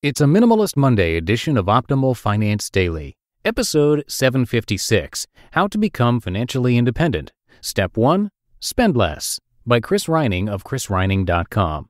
It's a Minimalist Monday edition of Optimal Finance Daily, episode 756 How to Become Financially Independent. Step 1 Spend Less by Chris Reining of chrisreining.com.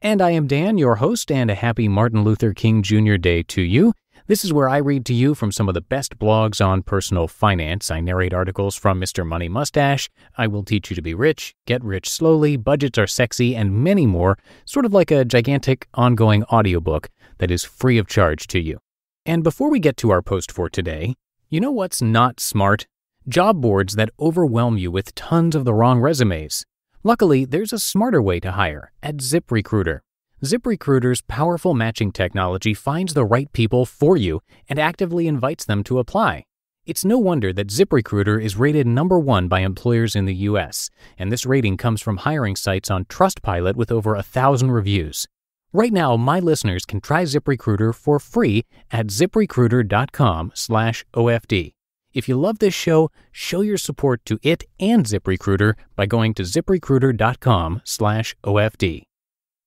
And I am Dan, your host, and a happy Martin Luther King Jr. Day to you. This is where I read to you from some of the best blogs on personal finance. I narrate articles from Mr. Money Mustache. I will teach you to be rich, get rich slowly, budgets are sexy, and many more, sort of like a gigantic ongoing audiobook that is free of charge to you. And before we get to our post for today, you know what's not smart? Job boards that overwhelm you with tons of the wrong resumes. Luckily, there's a smarter way to hire at ZipRecruiter. ZipRecruiter's powerful matching technology finds the right people for you and actively invites them to apply. It's no wonder that ZipRecruiter is rated number one by employers in the US, and this rating comes from hiring sites on Trustpilot with over a thousand reviews. Right now, my listeners can try ZipRecruiter for free at ziprecruiter.com/ofd. If you love this show, show your support to it and ZipRecruiter by going to ziprecruiter.com/ofd.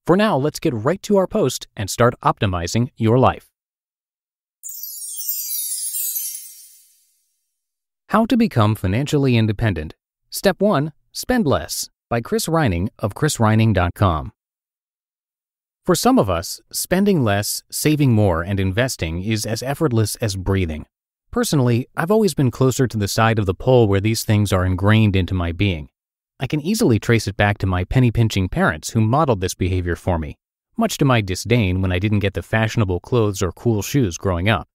For now, let's get right to our post and start optimizing your life. How to Become Financially Independent. Step 1 Spend Less by Chris Reining of chrisreining.com. For some of us, spending less, saving more, and investing is as effortless as breathing. Personally, I've always been closer to the side of the pole where these things are ingrained into my being. I can easily trace it back to my penny pinching parents who modeled this behavior for me, much to my disdain when I didn't get the fashionable clothes or cool shoes growing up.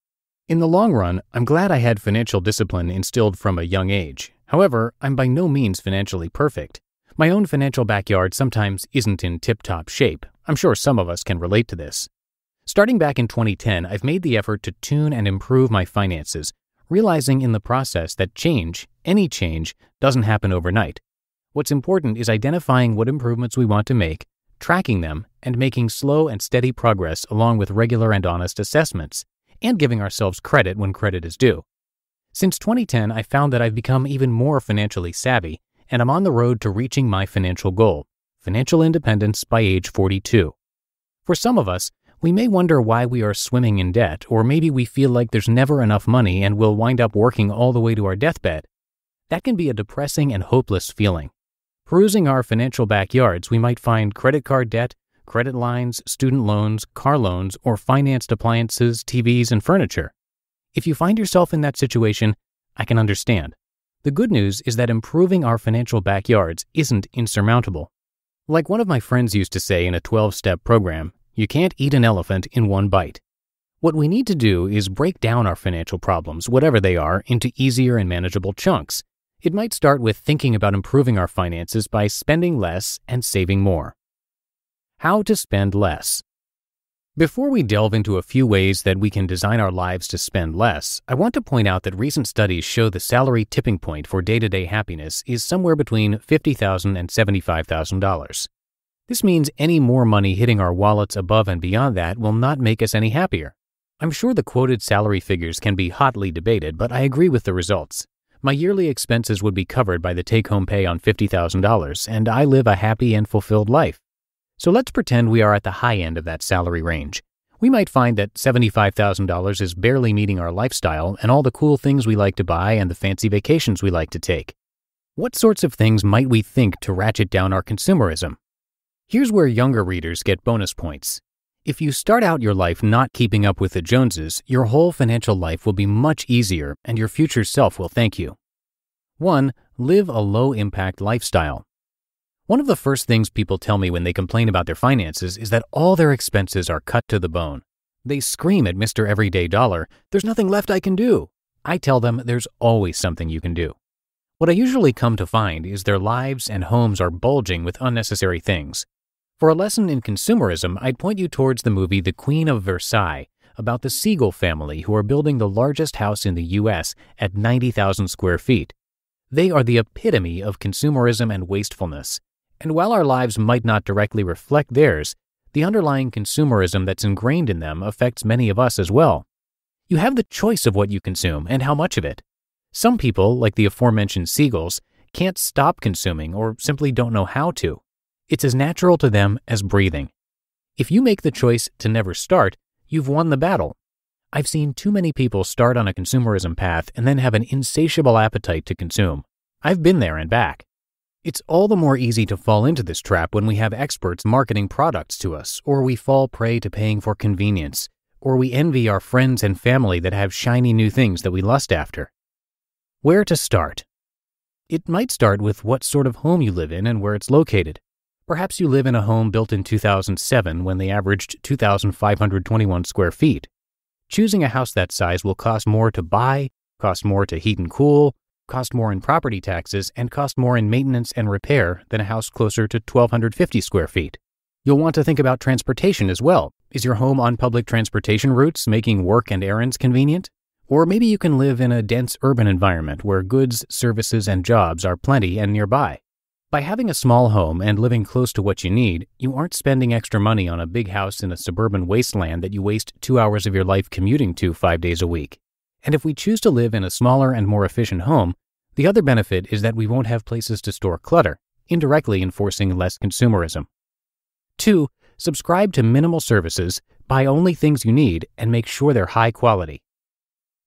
In the long run, I'm glad I had financial discipline instilled from a young age. However, I'm by no means financially perfect. My own financial backyard sometimes isn't in tip top shape. I'm sure some of us can relate to this. Starting back in 2010, I've made the effort to tune and improve my finances, realizing in the process that change, any change, doesn't happen overnight. What's important is identifying what improvements we want to make, tracking them, and making slow and steady progress along with regular and honest assessments, and giving ourselves credit when credit is due. Since 2010, I found that I've become even more financially savvy, and I'm on the road to reaching my financial goal financial independence by age 42. For some of us, we may wonder why we are swimming in debt, or maybe we feel like there's never enough money and we'll wind up working all the way to our deathbed. That can be a depressing and hopeless feeling. Perusing our financial backyards, we might find credit card debt, credit lines, student loans, car loans, or financed appliances, TVs, and furniture. If you find yourself in that situation, I can understand. The good news is that improving our financial backyards isn't insurmountable. Like one of my friends used to say in a 12 step program, you can't eat an elephant in one bite. What we need to do is break down our financial problems, whatever they are, into easier and manageable chunks it might start with thinking about improving our finances by spending less and saving more. How to spend less. Before we delve into a few ways that we can design our lives to spend less, I want to point out that recent studies show the salary tipping point for day to day happiness is somewhere between $50,000 and $75,000. This means any more money hitting our wallets above and beyond that will not make us any happier. I'm sure the quoted salary figures can be hotly debated, but I agree with the results my yearly expenses would be covered by the take home pay on $50,000, and I live a happy and fulfilled life. So let's pretend we are at the high end of that salary range. We might find that $75,000 is barely meeting our lifestyle and all the cool things we like to buy and the fancy vacations we like to take. What sorts of things might we think to ratchet down our consumerism? Here's where younger readers get bonus points. If you start out your life not keeping up with the Joneses, your whole financial life will be much easier and your future self will thank you. 1. Live a low impact lifestyle. One of the first things people tell me when they complain about their finances is that all their expenses are cut to the bone. They scream at Mr. Everyday Dollar, there's nothing left I can do. I tell them there's always something you can do. What I usually come to find is their lives and homes are bulging with unnecessary things. For a lesson in consumerism, I'd point you towards the movie The Queen of Versailles about the Siegel family who are building the largest house in the US at 90,000 square feet. They are the epitome of consumerism and wastefulness. And while our lives might not directly reflect theirs, the underlying consumerism that's ingrained in them affects many of us as well. You have the choice of what you consume and how much of it. Some people, like the aforementioned Siegels, can't stop consuming or simply don't know how to. It's as natural to them as breathing. If you make the choice to never start, you've won the battle. I've seen too many people start on a consumerism path and then have an insatiable appetite to consume. I've been there and back. It's all the more easy to fall into this trap when we have experts marketing products to us, or we fall prey to paying for convenience, or we envy our friends and family that have shiny new things that we lust after. Where to start? It might start with what sort of home you live in and where it's located. Perhaps you live in a home built in 2007 when they averaged 2,521 square feet. Choosing a house that size will cost more to buy, cost more to heat and cool, cost more in property taxes, and cost more in maintenance and repair than a house closer to 1,250 square feet. You'll want to think about transportation as well. Is your home on public transportation routes, making work and errands convenient? Or maybe you can live in a dense urban environment where goods, services, and jobs are plenty and nearby. By having a small home and living close to what you need, you aren't spending extra money on a big house in a suburban wasteland that you waste two hours of your life commuting to five days a week. And if we choose to live in a smaller and more efficient home, the other benefit is that we won't have places to store clutter, indirectly enforcing less consumerism. 2. Subscribe to minimal services, buy only things you need, and make sure they're high quality.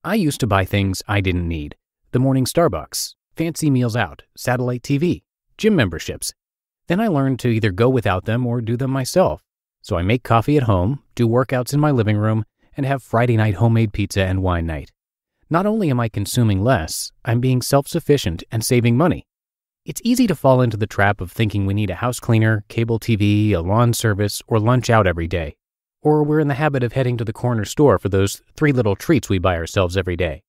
I used to buy things I didn't need the morning Starbucks, fancy meals out, satellite TV, gym memberships. Then I learned to either go without them or do them myself. So I make coffee at home, do workouts in my living room, and have Friday night homemade pizza and wine night. Not only am I consuming less, I'm being self sufficient and saving money. It's easy to fall into the trap of thinking we need a house cleaner, cable TV, a lawn service, or lunch out every day. Or we're in the habit of heading to the corner store for those three little treats we buy ourselves every day.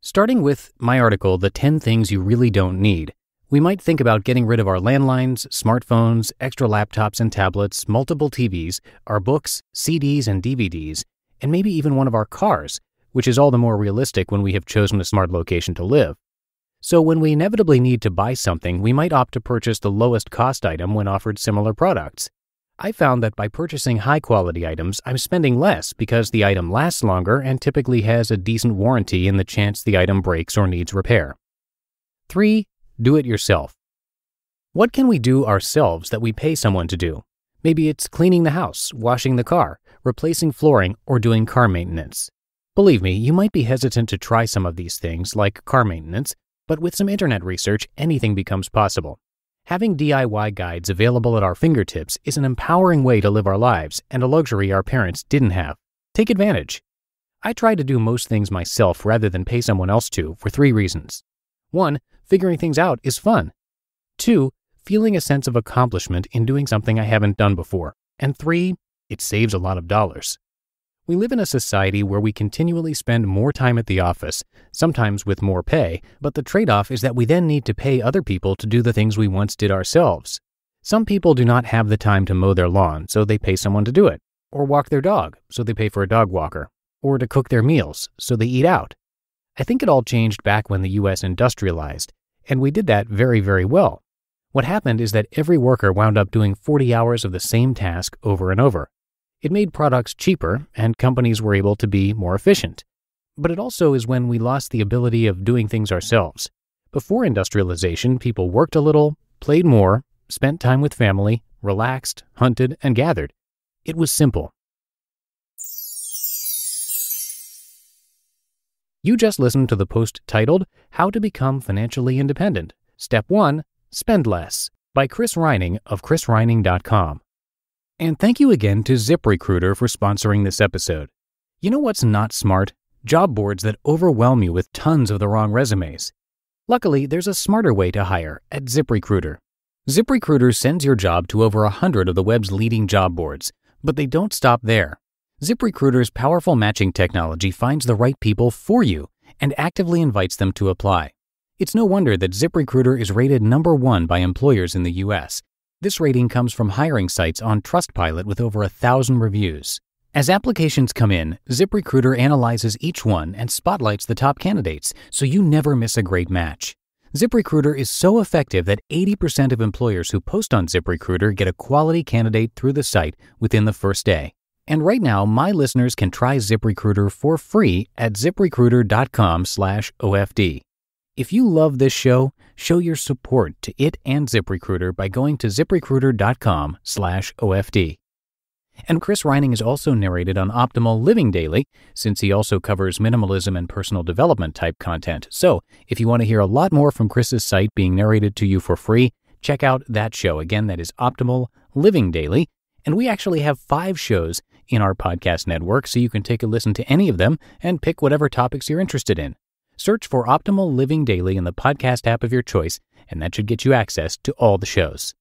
Starting with my article, The 10 Things You Really Don't Need, we might think about getting rid of our landlines, smartphones, extra laptops and tablets, multiple TVs, our books, CDs and DVDs, and maybe even one of our cars, which is all the more realistic when we have chosen a smart location to live. So, when we inevitably need to buy something, we might opt to purchase the lowest cost item when offered similar products. I found that by purchasing high quality items, I'm spending less because the item lasts longer and typically has a decent warranty in the chance the item breaks or needs repair. 3 do it yourself. What can we do ourselves that we pay someone to do? Maybe it's cleaning the house, washing the car, replacing flooring, or doing car maintenance. Believe me, you might be hesitant to try some of these things, like car maintenance, but with some internet research, anything becomes possible. Having DIY guides available at our fingertips is an empowering way to live our lives and a luxury our parents didn't have. Take advantage. I try to do most things myself rather than pay someone else to for three reasons. One, figuring things out is fun. Two, feeling a sense of accomplishment in doing something I haven't done before. And three, it saves a lot of dollars. We live in a society where we continually spend more time at the office, sometimes with more pay, but the trade off is that we then need to pay other people to do the things we once did ourselves. Some people do not have the time to mow their lawn, so they pay someone to do it, or walk their dog, so they pay for a dog walker, or to cook their meals, so they eat out. I think it all changed back when the US industrialized, and we did that very, very well. What happened is that every worker wound up doing 40 hours of the same task over and over. It made products cheaper, and companies were able to be more efficient. But it also is when we lost the ability of doing things ourselves. Before industrialization, people worked a little, played more, spent time with family, relaxed, hunted, and gathered. It was simple. You just listened to the post titled How to Become Financially Independent. Step 1 Spend Less by Chris Reining of chrisreining.com. And thank you again to ZipRecruiter for sponsoring this episode. You know what's not smart? Job boards that overwhelm you with tons of the wrong resumes. Luckily, there's a smarter way to hire at ZipRecruiter. ZipRecruiter sends your job to over 100 of the web's leading job boards, but they don't stop there. ZipRecruiter's powerful matching technology finds the right people for you and actively invites them to apply. It's no wonder that ZipRecruiter is rated number one by employers in the US. This rating comes from hiring sites on Trustpilot with over a thousand reviews. As applications come in, ZipRecruiter analyzes each one and spotlights the top candidates, so you never miss a great match. ZipRecruiter is so effective that 80% of employers who post on ZipRecruiter get a quality candidate through the site within the first day. And right now, my listeners can try ZipRecruiter for free at ziprecruiter.com/ofd. If you love this show, show your support to it and ZipRecruiter by going to ziprecruiter.com/ofd. And Chris Reining is also narrated on Optimal Living Daily, since he also covers minimalism and personal development type content. So, if you want to hear a lot more from Chris's site being narrated to you for free, check out that show. Again, that is Optimal Living Daily. And we actually have five shows in our podcast network, so you can take a listen to any of them and pick whatever topics you're interested in. Search for Optimal Living Daily in the podcast app of your choice, and that should get you access to all the shows.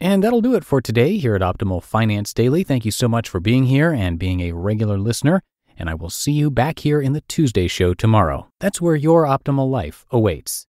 And that'll do it for today here at Optimal Finance Daily. Thank you so much for being here and being a regular listener. And I will see you back here in the Tuesday show tomorrow. That's where your optimal life awaits.